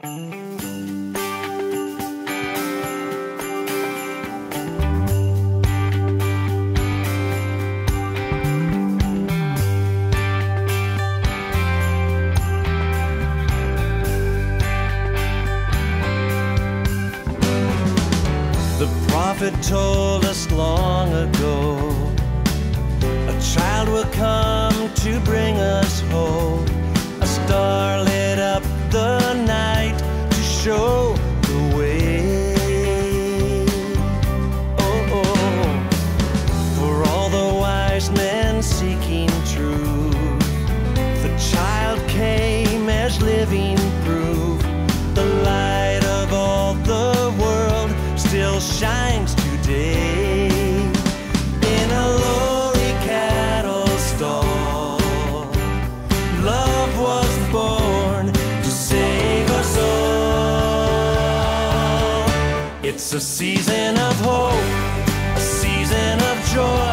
The prophet told us long ago a child will come to bring us hope. A star still shines today. In a lowly cattle stall, love was born to save us all. It's a season of hope, a season of joy,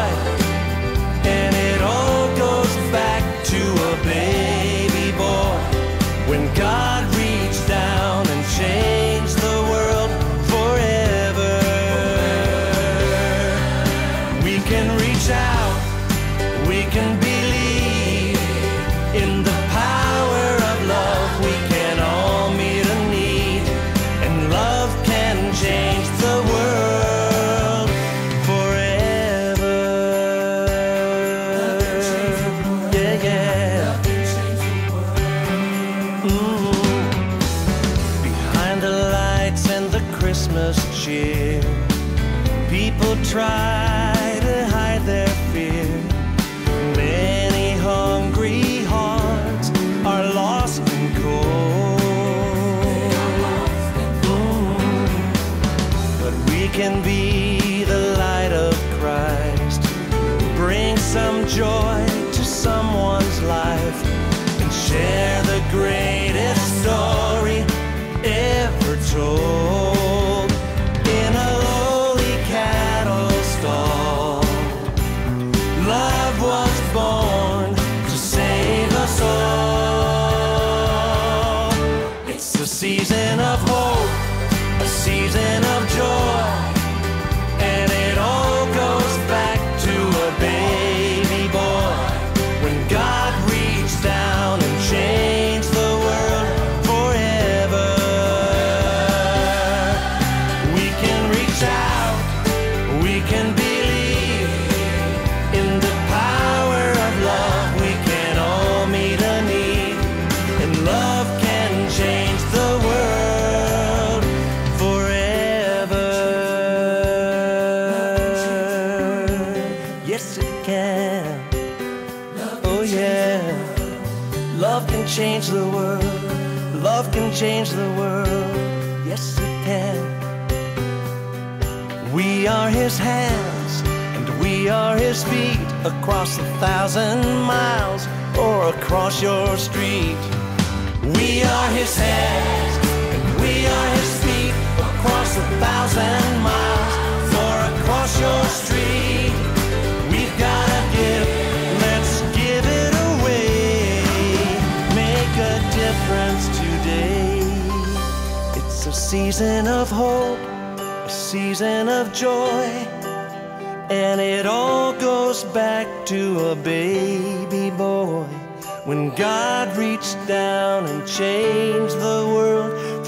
Christmas cheer, people try to hide their fear. Many hungry hearts are lost and cold. But we can be the light of Christ, bring some joy to someone's life, and share the greatest season of hope, a season Yes, it can. Oh, yeah. Love can change the world. Love can change the world. Yes, it can. We are his hands and we are his feet across a thousand miles or across your street. We are his hands and we are his feet across a thousand miles or across your street. Season of hope, a season of joy. And it all goes back to a baby boy when God reached down and changed the world